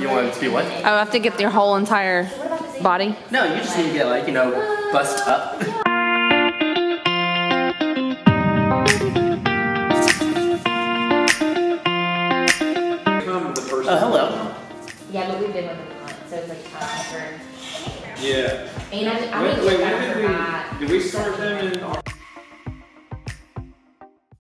You want it to be what? I have to get your whole entire body. No, you just need to get like, you know, bust up. Oh, hello. Yeah, but we've been with them a so it's like time for. Yeah. And I, I Wait, wait, when did we, did we start them in